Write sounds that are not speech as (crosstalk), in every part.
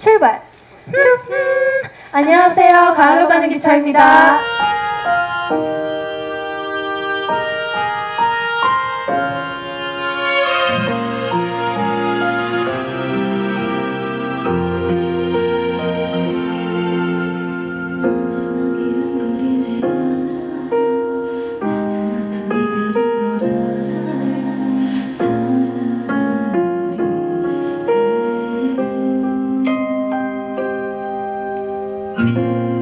출발! 음, 안녕하세요. 가을로 가는 기차입니다. 보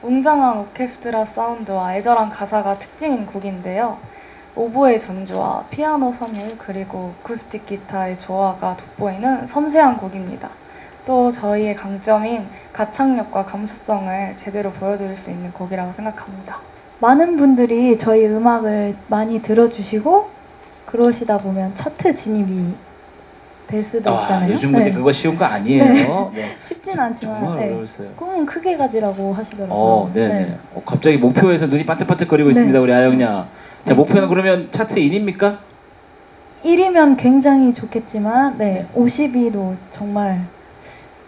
웅장한 오케스트라 사운드와 애절한 가사가 특징인 곡인데요. 오보의 전주와 피아노 선율 그리고 쿠스틱 기타의 조화가 돋보이는 섬세한 곡입니다. 또 저희의 강점인 가창력과 감수성을 제대로 보여드릴 수 있는 곡이라고 생각합니다. 많은 분들이 저희 음악을 많이 들어주시고 그러시다 보면 차트 진입이 될 수도 아, 있잖아요. 요즘 근데 네. 그거 쉬운 거 아니에요. 네. (laughs) 쉽진 않지만 정말 네. 어려웠어요. 꿈은 크게 가지라고 하시더라고요. 어, 네네. 어, 갑자기 목표에서 눈이 반짝반짝거리고 네. 있습니다, 우리 아영냐. 자, 네. 목표는 그러면 차트 1입니까? 1위면 굉장히 좋겠지만 네, 50위도 정말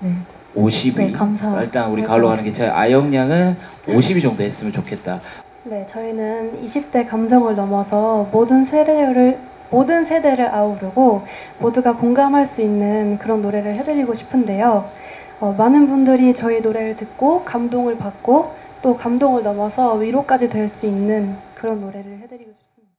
네. 50위. 네, 감사할 일단 우리 것 가을로 가는. 기차 아영양은 50위 정도 했으면 좋겠다. 네, 저희는 20대 감성을 넘어서 모든 세대를 모든 세대를 아우르고 모두가 공감할 수 있는 그런 노래를 해드리고 싶은데요. 어, 많은 분들이 저희 노래를 듣고 감동을 받고 또 감동을 넘어서 위로까지 될 수 있는 그런 노래를 해드리고 싶습니다.